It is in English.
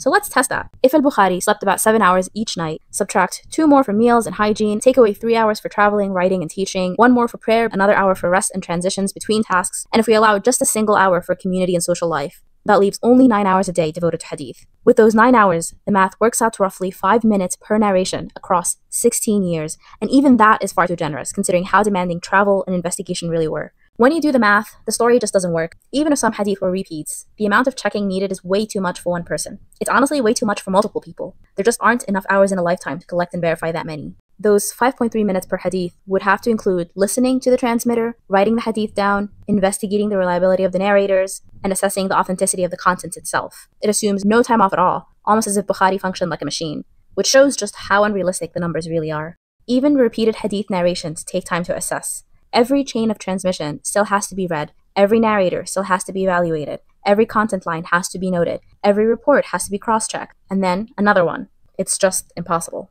So let's test that. If Al Bukhari slept about 7 hours each night, subtract 2 more for meals and hygiene, take away 3 hours for traveling, writing, and teaching, 1 more for prayer, another hour for rest and transitions between tasks, and if we allow just a single hour for community and social life, that leaves only 9 hours a day devoted to hadith. With those 9 hours, the math works out to roughly 5 minutes per narration across 16 years, and even that is far too generous considering how demanding travel and investigation really were. When you do the math, the story just doesn't work. Even if some hadith were repeats, the amount of checking needed is way too much for one person. It's honestly way too much for multiple people. There just aren't enough hours in a lifetime to collect and verify that many. Those 5.3 minutes per hadith would have to include listening to the transmitter, writing the hadith down, investigating the reliability of the narrators, and assessing the authenticity of the content itself. It assumes no time off at all, almost as if Bukhari functioned like a machine, which shows just how unrealistic the numbers really are. Even repeated hadith narrations take time to assess. Every chain of transmission still has to be read, every narrator still has to be evaluated, every content line has to be noted, every report has to be cross checked, and then another one. It's just impossible.